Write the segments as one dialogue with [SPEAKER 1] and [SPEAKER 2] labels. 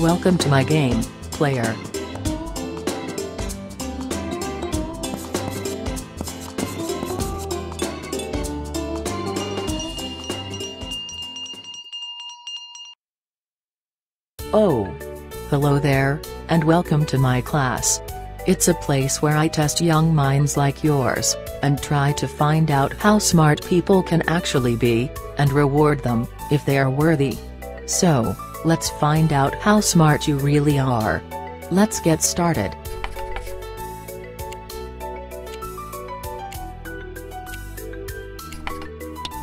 [SPEAKER 1] Welcome to my game, player. Oh. Hello there, and welcome to my class. It's a place where I test young minds like yours, and try to find out how smart people can actually be, and reward them, if they are worthy. So, let's find out how smart you really are. Let's get started.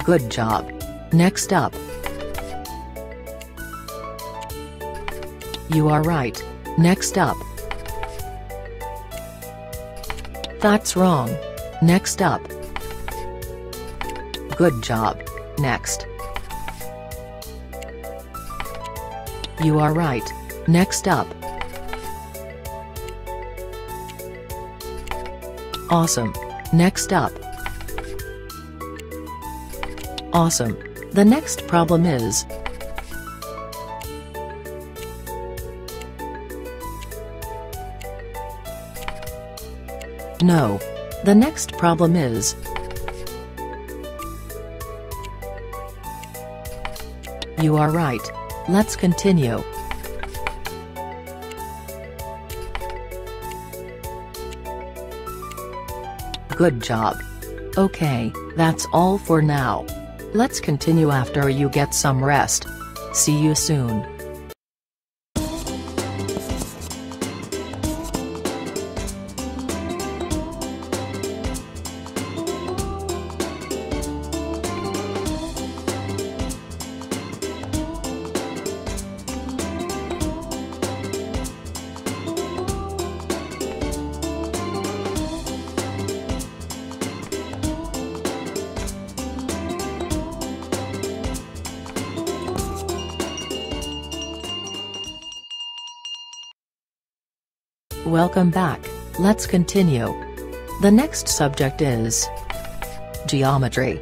[SPEAKER 1] Good job. Next up. You are right. Next up. That's wrong. Next up. Good job. Next. You are right. Next up. Awesome. Next up. Awesome. The next problem is. No. The next problem is. You are right. Let's continue. Good job. Okay, that's all for now. Let's continue after you get some rest. See you soon. Welcome back, let's continue. The next subject is Geometry.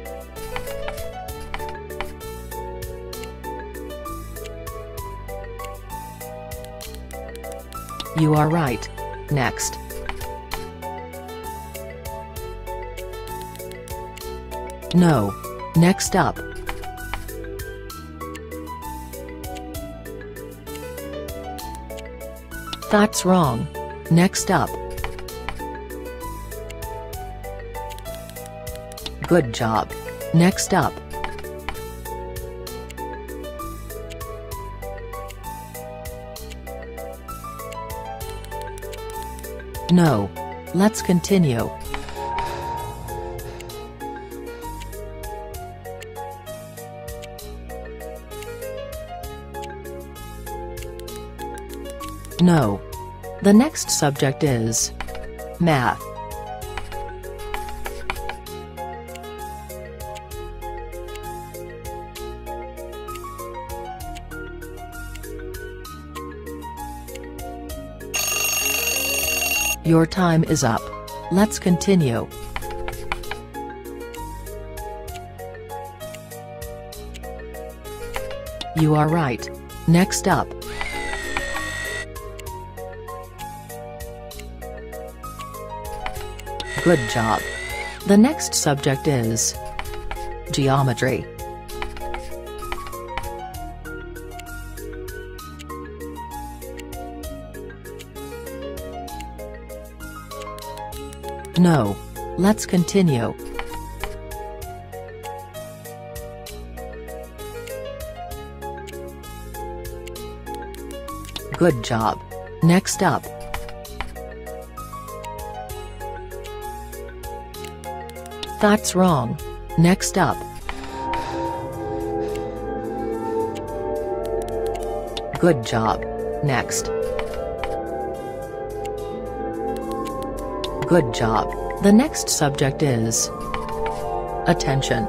[SPEAKER 1] You are right. Next. No. Next up. That's wrong. Next up. Good job. Next up. No. Let's continue. No. The next subject is Math. Your time is up. Let's continue. You are right. Next up. Good job. The next subject is Geometry. No. Let's continue. Good job. Next up. That's wrong. Next up. Good job. Next. Good job. The next subject is Attention.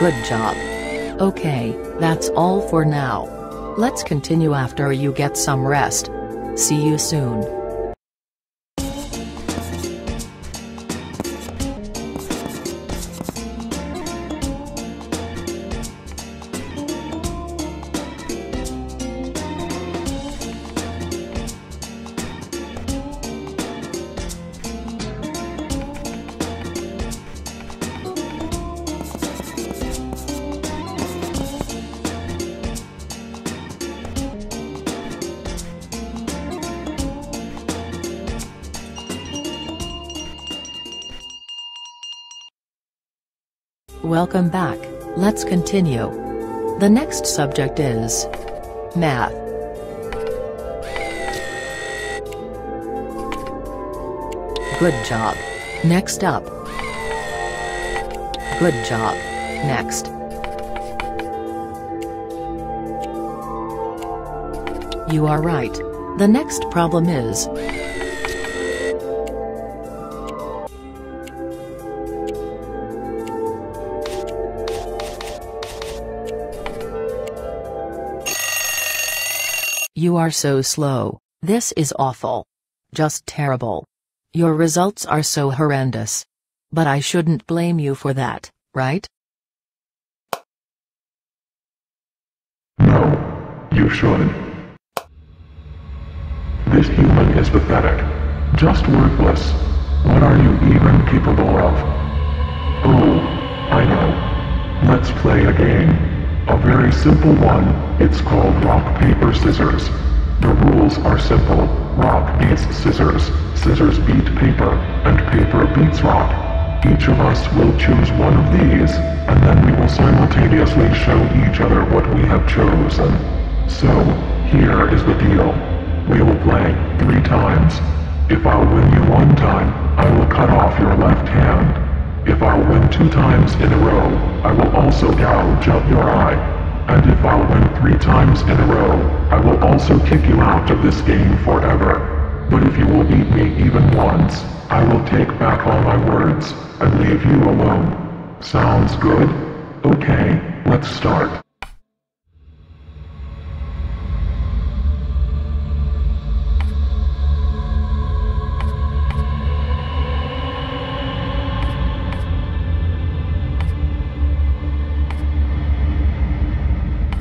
[SPEAKER 1] Good job. Okay, that's all for now. Let's continue after you get some rest. See you soon. Welcome back, let's continue. The next subject is Math. Good job. Next up. Good job. Next. You are right. The next problem is You are so slow, this is awful. Just terrible. Your results are so horrendous. But I shouldn't blame you for that, right?
[SPEAKER 2] No, you shouldn't. This human is pathetic. Just worthless. What are you even capable of? Oh, I know. Let's play a game. A very simple one, it's called rock, paper, scissors. The rules are simple. Rock beats scissors, scissors beat paper, and paper beats rock. Each of us will choose one of these, and then we will simultaneously show each other what we have chosen. So, here is the deal. We will play three times. If I win you one time, I will cut off your left hand. If I win two times in a row, I will also gouge out your eye. And if I win three times in a row, I will also kick you out of this game forever. But if you will beat me even once, I will take back all my words, and leave you alone. Sounds good? Okay, let's start.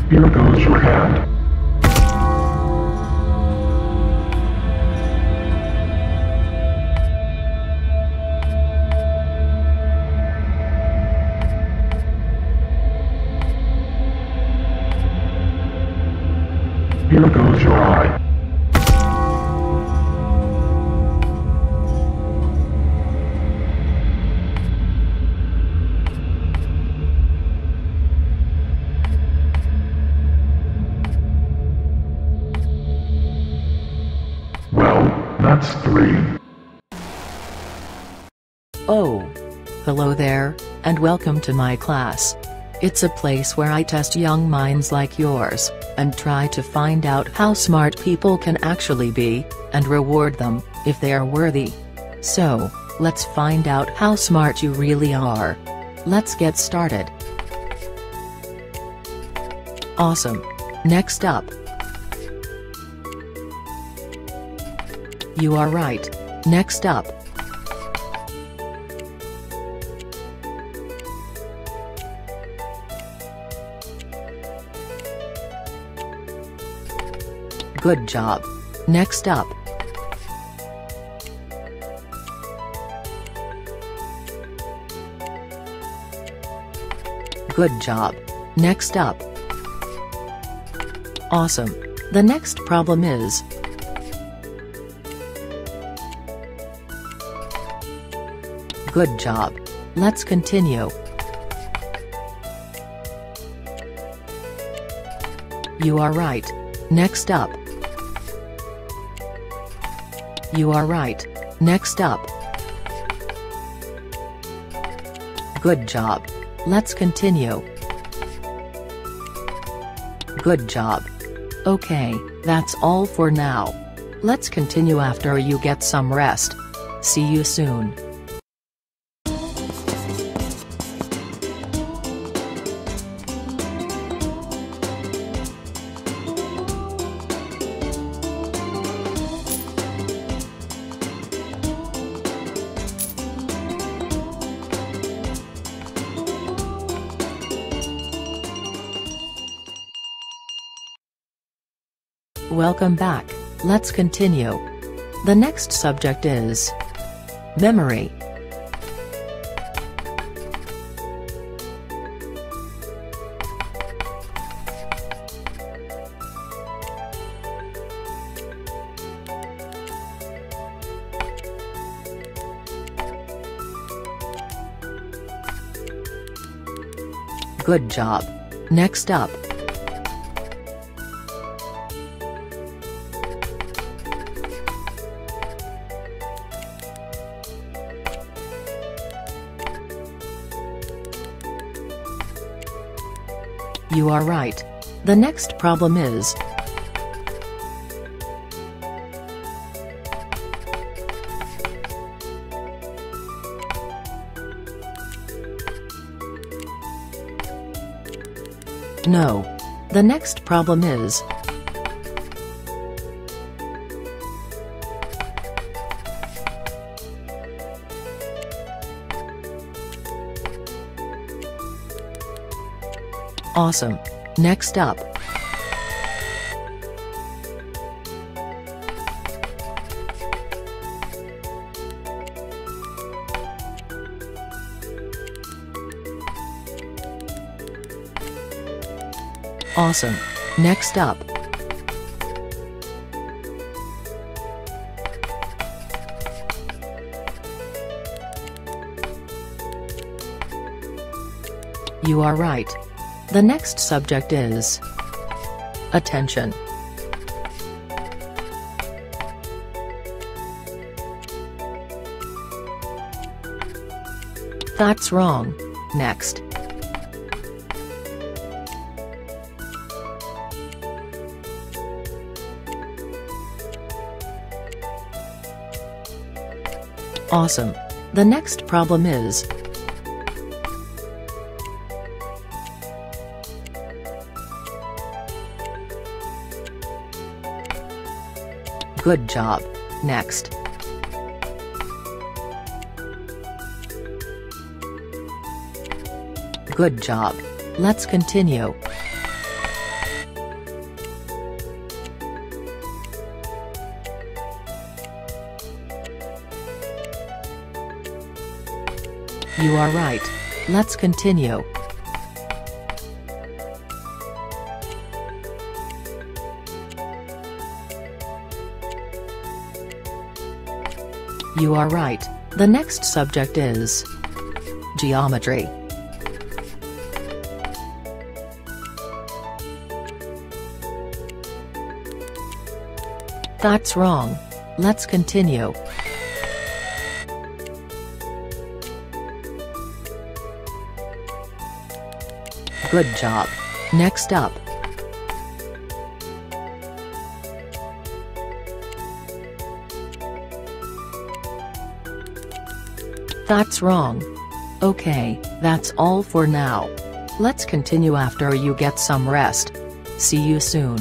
[SPEAKER 2] Here goes your hand.
[SPEAKER 1] Hello there, and welcome to my class. It's a place where I test young minds like yours, and try to find out how smart people can actually be, and reward them, if they are worthy. So, let's find out how smart you really are. Let's get started. Awesome. Next up. You are right. Next up. Good job. Next up. Good job. Next up. Awesome. The next problem is Good job. Let's continue. You are right. Next up. You are right. Next up. Good job. Let's continue. Good job. Okay, that's all for now. Let's continue after you get some rest. See you soon. Welcome back, let's continue. The next subject is Memory. Good job. Next up. You are right. The next problem is. No. The next problem is. Awesome. Next up. Awesome. Next up. You are right. The next subject is Attention. That's wrong. Next. Awesome. The next problem is Good job. Next. Good job. Let's continue. You are right. Let's continue. You are right. The next subject is Geometry. That's wrong. Let's continue. Good job. Next up. That's wrong. Okay, that's all for now. Let's continue after you get some rest. See you soon.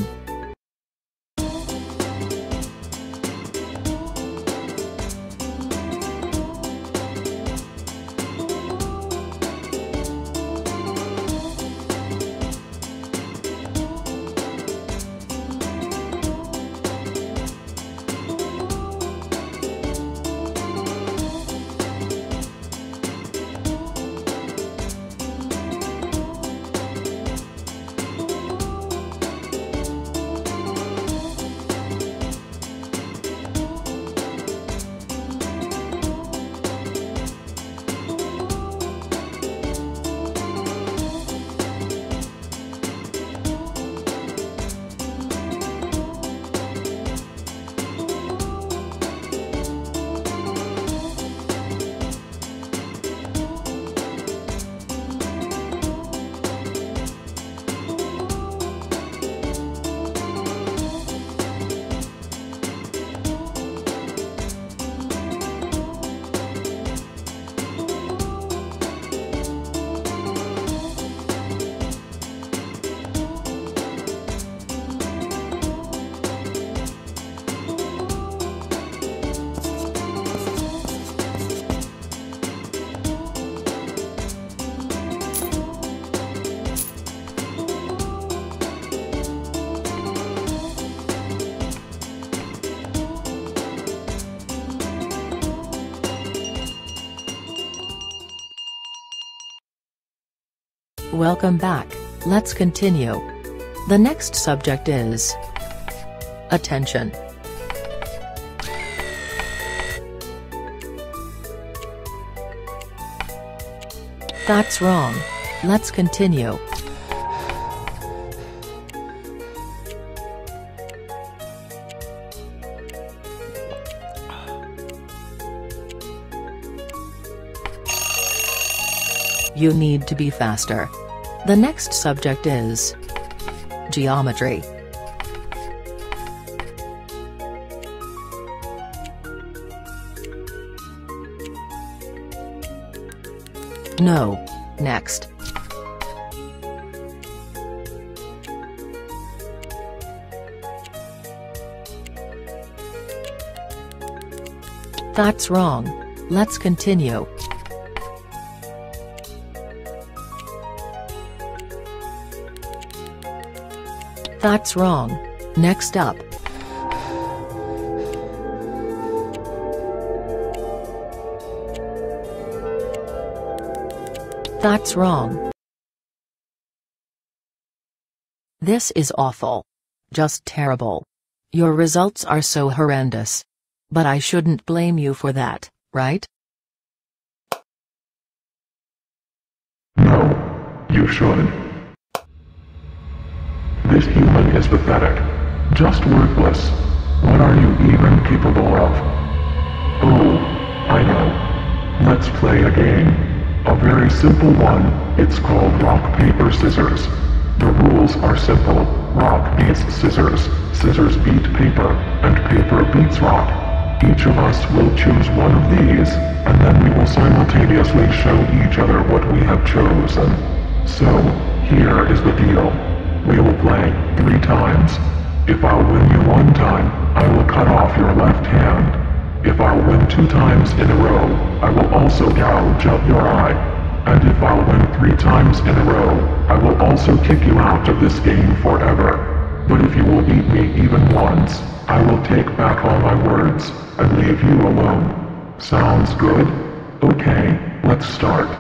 [SPEAKER 1] Welcome back, let's continue. The next subject is Attention. That's wrong. Let's continue. You need to be faster. The next subject is Geometry. No. Next. That's wrong. Let's continue. That's wrong. Next up. That's wrong. This is awful. Just terrible. Your results are so horrendous. But I shouldn't blame you for that, right?
[SPEAKER 2] No, you shouldn't. This human is pathetic. Just worthless. What are you even capable of? Oh, I know. Let's play a game. A very simple one. It's called rock, paper, scissors. The rules are simple. Rock beats scissors, scissors beat paper, and paper beats rock. Each of us will choose one of these, and then we will simultaneously show each other what we have chosen. So, here is the deal. We will play three times. If I win you one time, I will cut off your left hand. If I win two times in a row, I will also gouge out your eye. And if I win three times in a row, I will also kick you out of this game forever. But if you will beat me even once, I will take back all my words and leave you alone. Sounds good? Okay, let's start.